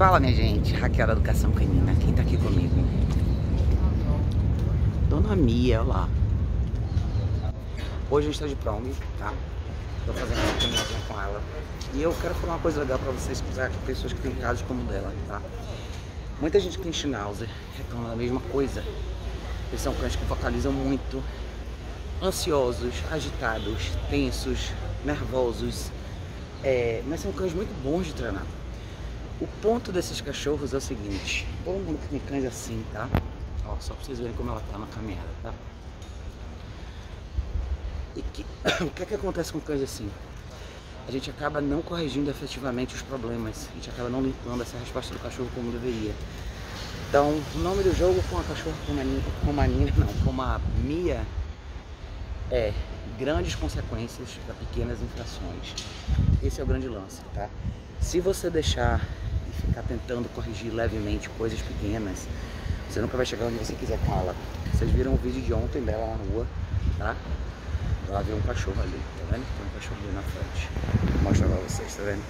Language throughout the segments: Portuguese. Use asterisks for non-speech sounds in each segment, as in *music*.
Fala minha gente, Raquel da Educação Canina, quem tá aqui comigo? Dona Mia, olha lá. Hoje a gente tá de prom, tá? Tô fazendo uma caminhadinha com ela. E eu quero falar uma coisa legal pra vocês, para pessoas que têm casos como o dela, tá? Muita gente que tem Schnauzer reclama da mesma coisa. Eles são cães que vocalizam muito, ansiosos, agitados, tensos, nervosos. É, mas são cães muito bons de treinar. O ponto desses cachorros é o seguinte, todo mundo que tem cães assim, tá? Ó, só pra vocês verem como ela tá na caminhada, tá? E que, *coughs* o que é que acontece com cães assim? A gente acaba não corrigindo efetivamente os problemas, a gente acaba não limpando essa resposta do cachorro como deveria. Então, o nome do jogo com a cachorra com a com a Nina, não, com a Mia é grandes consequências para pequenas infrações. Esse é o grande lance, tá? Se você deixar ficar tentando corrigir levemente coisas pequenas, você nunca vai chegar onde você quiser com ela. Vocês viram o vídeo de ontem dela na rua, tá? Ela viu um cachorro ali, tá vendo? Tem um cachorro ali na frente. Vou mostrar pra vocês, tá vendo?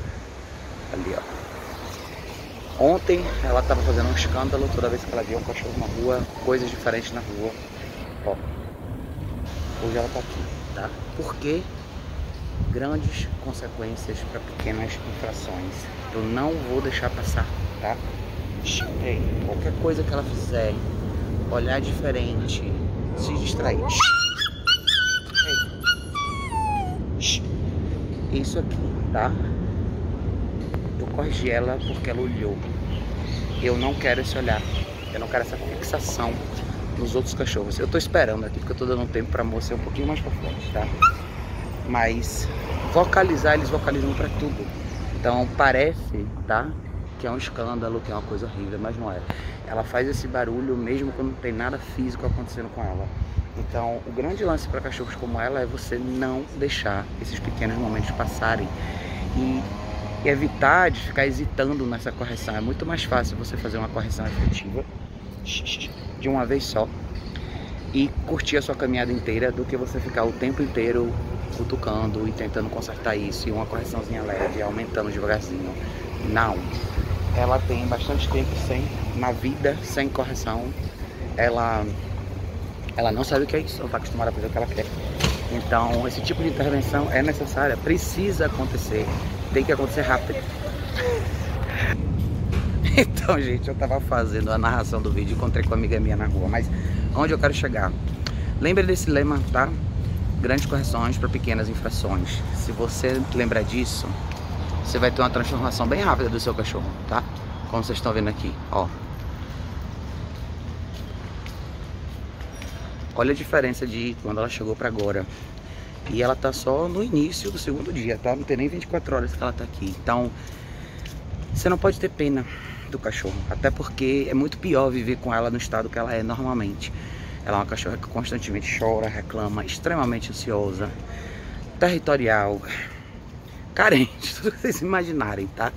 Ali, ó. Ontem ela tava fazendo um escândalo toda vez que ela via um cachorro na rua, coisas diferentes na rua. Ó. Hoje ela tá aqui, tá? Por quê? Grandes consequências para pequenas infrações. Eu não vou deixar passar, tá? Ei, qualquer coisa que ela fizer, olhar diferente, se distrair. Ei. Isso aqui, tá? Eu corrigi ela porque ela olhou. Eu não quero esse olhar. Eu não quero essa fixação nos outros cachorros. Eu tô esperando aqui porque eu tô dando tempo pra moça ir um pouquinho mais pra frente, tá? Mas vocalizar, eles vocalizam para tudo. Então parece, tá? Que é um escândalo, que é uma coisa horrível, mas não é. Ela faz esse barulho mesmo quando não tem nada físico acontecendo com ela. Então, o grande lance para cachorros como ela é você não deixar esses pequenos momentos passarem e evitar de ficar hesitando nessa correção. É muito mais fácil você fazer uma correção efetiva de uma vez só e curtir a sua caminhada inteira do que você ficar o tempo inteiro cutucando e tentando consertar isso e uma correçãozinha leve, aumentando devagarzinho. Não. Ela tem bastante tempo sem na vida sem correção. Ela ela não sabe o que é isso, não está acostumada a fazer o que ela quer. Então, esse tipo de intervenção é necessária, precisa acontecer, tem que acontecer rápido. *laughs* Então, gente, eu tava fazendo a narração do vídeo, encontrei com uma amiga minha na rua, mas onde eu quero chegar? Lembre desse lema, tá? Grandes correções para pequenas infrações. Se você lembrar disso, você vai ter uma transformação bem rápida do seu cachorro, tá? Como vocês estão vendo aqui, ó. Olha a diferença de quando ela chegou para agora. E ela tá só no início do segundo dia, tá? Não tem nem 24 horas que ela tá aqui. Então, você não pode ter pena do cachorro. Até porque é muito pior viver com ela no estado que ela é normalmente. Ela é uma cachorra que constantemente chora, reclama, extremamente ansiosa, territorial, *laughs* carente, *laughs* tudo que vocês imaginarem, tá?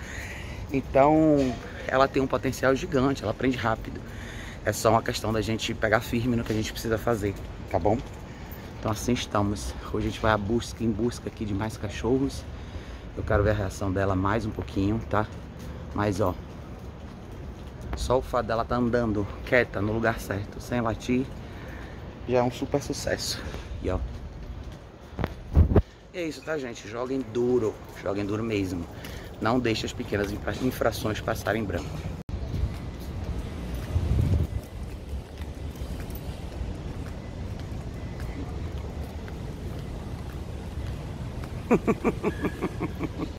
Então, ela tem um potencial gigante, ela aprende rápido. É só uma questão da gente pegar firme no que a gente precisa fazer, tá bom? Então assim estamos. Hoje a gente vai à busca, em busca aqui de mais cachorros. Eu quero ver a reação dela mais um pouquinho, tá? Mas ó, só o fato dela tá andando quieta no lugar certo, sem latir, já é um super sucesso. E ó. E é isso, tá, gente? Joguem duro. Joguem duro mesmo. Não deixe as pequenas infrações passarem branco. *laughs*